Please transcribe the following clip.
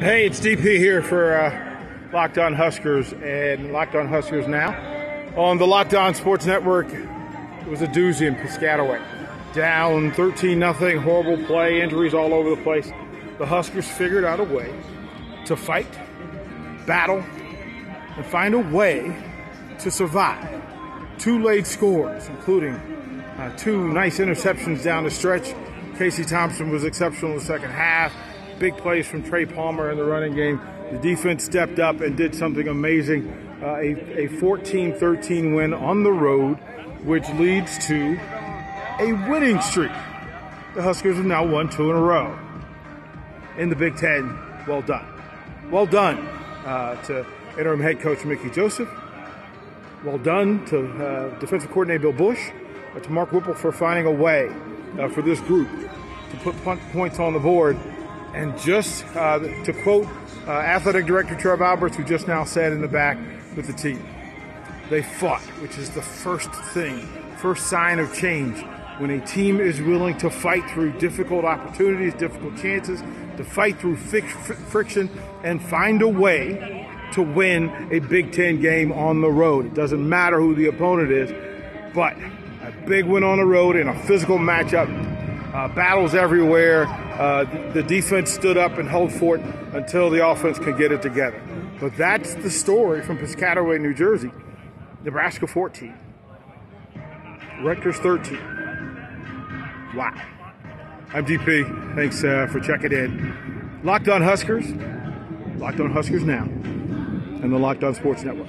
Hey, it's DP here for uh, Locked On Huskers and Locked On Huskers now. On the Locked On Sports Network, it was a doozy in Piscataway. Down 13 nothing, horrible play, injuries all over the place. The Huskers figured out a way to fight, battle, and find a way to survive. Two late scores, including uh, two nice interceptions down the stretch. Casey Thompson was exceptional in the second half big plays from Trey Palmer in the running game. The defense stepped up and did something amazing. Uh, a 14 13 win on the road, which leads to a winning streak. The Huskers have now won two in a row in the Big Ten. Well done. Well done uh, to interim head coach Mickey Joseph. Well done to uh, defensive coordinator Bill Busch, uh, to Mark Whipple for finding a way uh, for this group to put points on the board and just uh, to quote uh, athletic director Trev Alberts, who just now sat in the back with the team, they fought, which is the first thing, first sign of change. When a team is willing to fight through difficult opportunities, difficult chances, to fight through friction, and find a way to win a Big Ten game on the road. It doesn't matter who the opponent is, but a big win on the road in a physical matchup, uh, battles everywhere, uh, the defense stood up and held fort until the offense could get it together. But that's the story from Piscataway, New Jersey. Nebraska 14, Rutgers 13. Wow. I'm DP. Thanks uh, for checking in. Locked on Huskers, Locked on Huskers now, and the Locked on Sports Network.